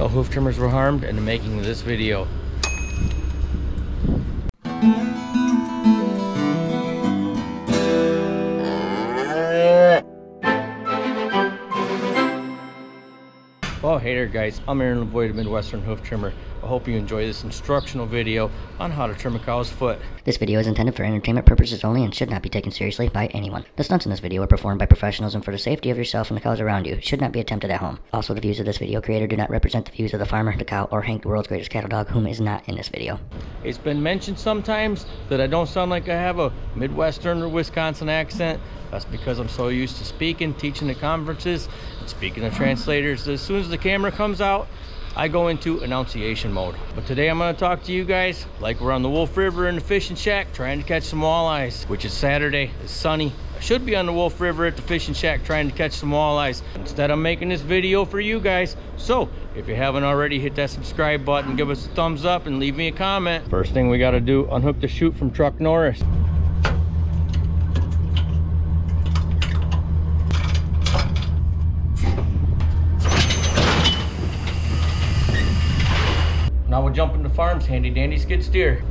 No hoof trimmers were harmed in the making of this video. Oh hey there guys, I'm Aaron Lavoie, the Midwestern Hoof Trimmer. I hope you enjoy this instructional video on how to trim a cow's foot. This video is intended for entertainment purposes only and should not be taken seriously by anyone. The stunts in this video are performed by professionals and for the safety of yourself and the cows around you. Should not be attempted at home. Also, the views of this video creator do not represent the views of the farmer, the cow, or Hank, the world's greatest cattle dog, whom is not in this video. It's been mentioned sometimes that I don't sound like I have a Midwestern or Wisconsin accent. That's because I'm so used to speaking, teaching at conferences, and speaking to translators. As soon as the camera comes out, I go into enunciation mode. But today I'm gonna talk to you guys like we're on the Wolf River in the fishing shack trying to catch some walleyes, which is Saturday, it's sunny. I should be on the Wolf River at the fishing shack trying to catch some walleyes. Instead, I'm making this video for you guys. So if you haven't already, hit that subscribe button, give us a thumbs up and leave me a comment. First thing we gotta do, unhook the chute from Truck Norris. Now we'll jump into farms, handy dandy skid steer.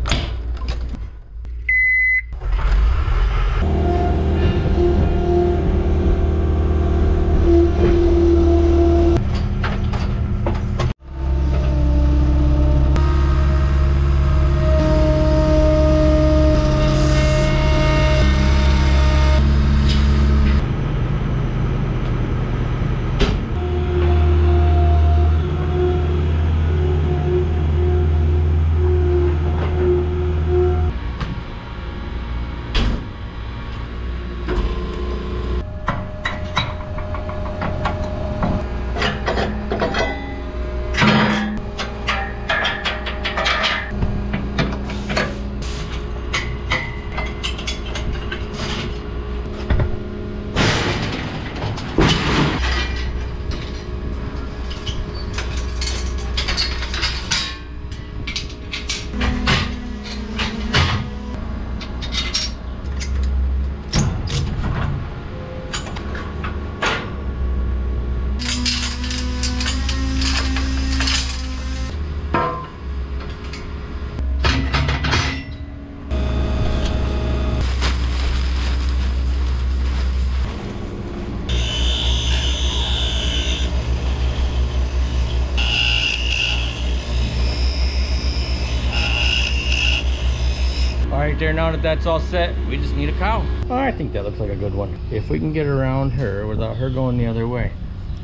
There, now that that's all set, we just need a cow. I think that looks like a good one. If we can get around her without her going the other way.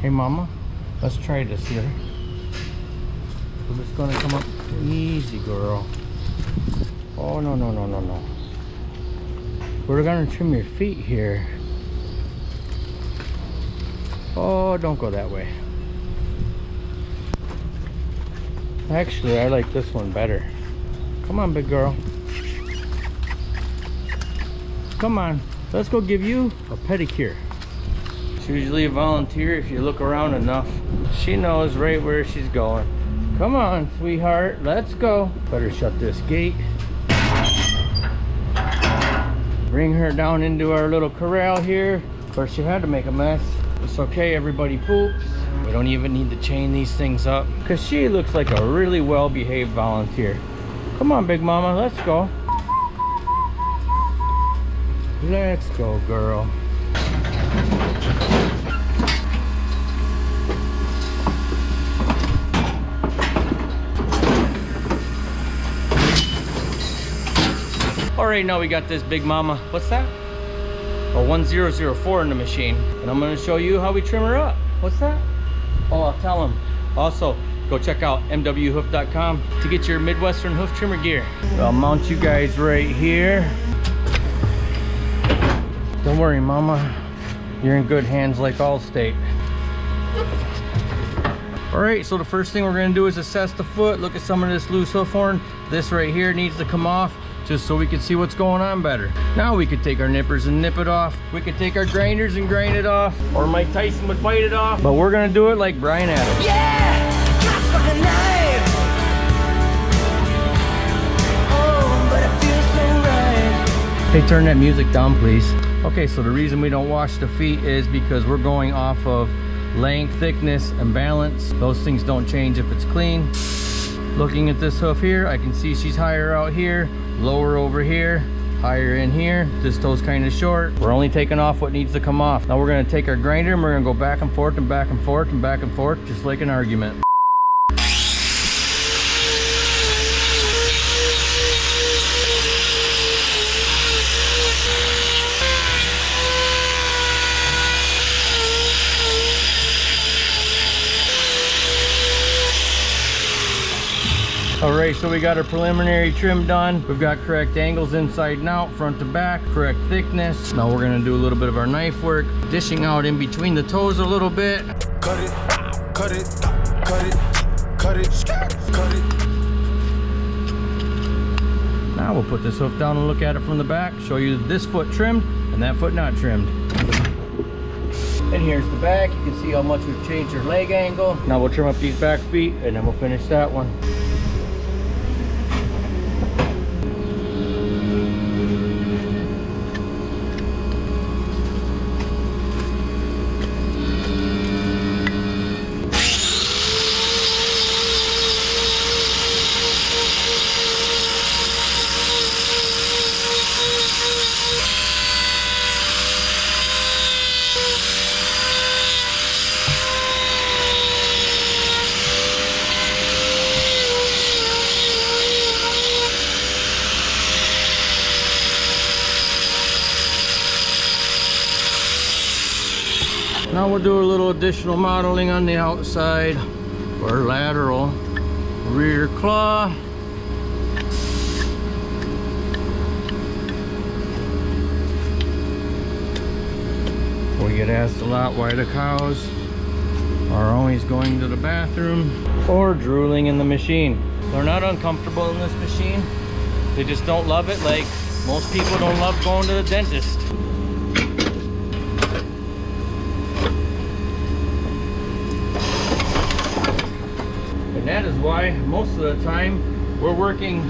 Hey, mama, let's try this here. We're just gonna come up easy, girl. Oh, no, no, no, no, no. We're gonna trim your feet here. Oh, don't go that way. Actually, I like this one better. Come on, big girl. Come on, let's go give you a pedicure. She's usually a volunteer if you look around enough. She knows right where she's going. Come on, sweetheart, let's go. Better shut this gate. Bring her down into our little corral here. Of course, she had to make a mess. It's okay, everybody poops. We don't even need to chain these things up because she looks like a really well-behaved volunteer. Come on, big mama, let's go. Let's go, girl. Already now we got this big mama. What's that? A 1004 in the machine. And I'm gonna show you how we trim her up. What's that? Oh, I'll tell them. Also, go check out mwhoof.com to get your Midwestern hoof trimmer gear. I'll mount you guys right here. Don't worry, mama. You're in good hands like Allstate. All right, so the first thing we're gonna do is assess the foot, look at some of this loose hoof horn. This right here needs to come off just so we can see what's going on better. Now we could take our nippers and nip it off. We could take our grinders and grind it off, or Mike Tyson would bite it off. But we're gonna do it like Bryan Adams. Yeah, just like a knife. Oh, but it feels so right. Hey, turn that music down, please. Okay, so the reason we don't wash the feet is because we're going off of length, thickness, and balance. Those things don't change if it's clean. Looking at this hoof here, I can see she's higher out here, lower over here, higher in here. This toe's kind of short. We're only taking off what needs to come off. Now we're gonna take our grinder and we're gonna go back and forth and back and forth and back and forth, just like an argument. All right, so we got our preliminary trim done. We've got correct angles inside and out, front to back, correct thickness. Now we're gonna do a little bit of our knife work, dishing out in between the toes a little bit. Cut it, cut it, cut it, cut it, cut it. Now we'll put this hoof down and look at it from the back, show you this foot trimmed and that foot not trimmed. And here's the back. You can see how much we've changed our leg angle. Now we'll trim up these back feet and then we'll finish that one. We'll do a little additional modeling on the outside or lateral rear claw. We get asked a lot why the cows are always going to the bathroom or drooling in the machine. They're not uncomfortable in this machine. They just don't love it like most people don't love going to the dentist. And that is why most of the time we're working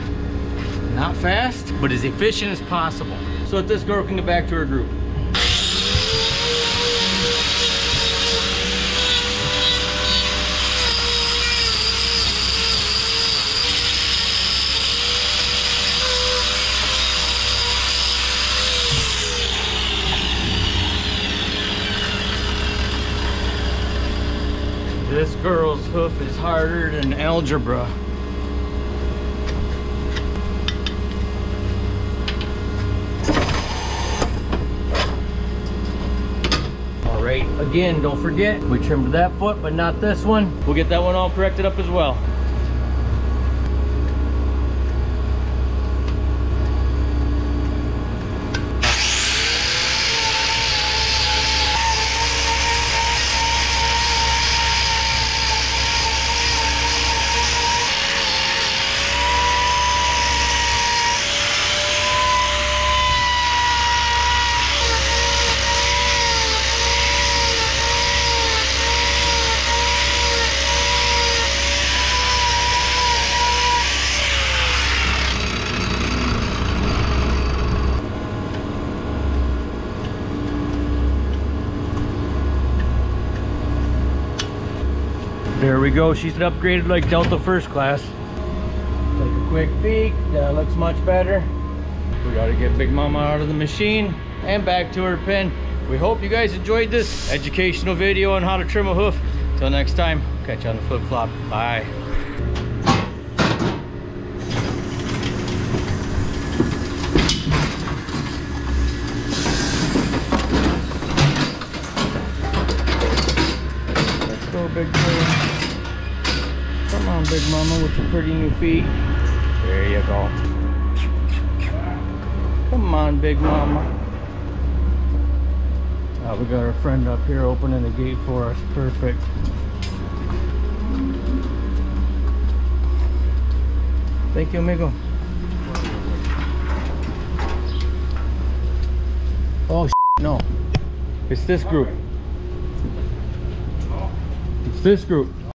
not fast, but as efficient as possible. So let this girl can get back to her group. This girl's hoof is harder than algebra. All right, again, don't forget, we trimmed that foot, but not this one. We'll get that one all corrected up as well. We go. She's upgraded like Delta First Class. Take a quick peek. That looks much better. We got to get Big Mama out of the machine and back to her pen. We hope you guys enjoyed this educational video on how to trim a hoof. Till next time, catch you on the flip flop. Bye. Let's go, big girl. Come on, big mama, with your pretty new feet. There you go. Come on, big mama. Uh, we got our friend up here opening the gate for us. Perfect. Thank you, amigo. Oh, no. It's this group. It's this group.